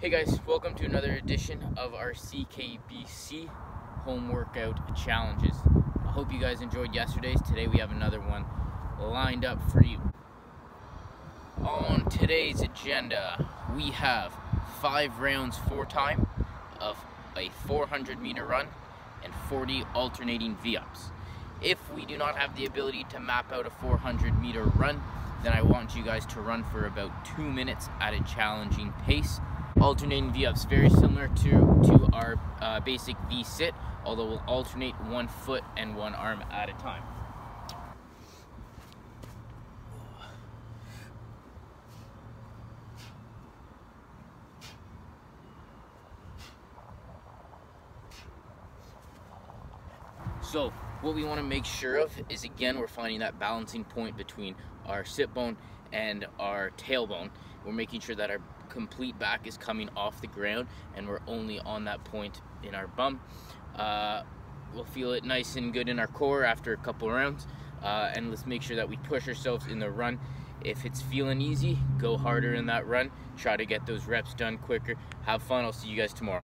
Hey guys, welcome to another edition of our CKBC home workout challenges. I hope you guys enjoyed yesterday's. Today we have another one lined up for you. On today's agenda, we have five rounds for time of a 400 meter run and 40 alternating V-ups. If we do not have the ability to map out a 400 meter run, then I want you guys to run for about two minutes at a challenging pace. Alternating V-ups, very similar to, to our uh, basic V-sit, although we'll alternate one foot and one arm at a time. So what we want to make sure of is again we're finding that balancing point between our sit bone and our tailbone. We're making sure that our complete back is coming off the ground and we're only on that point in our bum. Uh, we'll feel it nice and good in our core after a couple rounds uh, and let's make sure that we push ourselves in the run. If it's feeling easy, go harder in that run. Try to get those reps done quicker. Have fun. I'll see you guys tomorrow.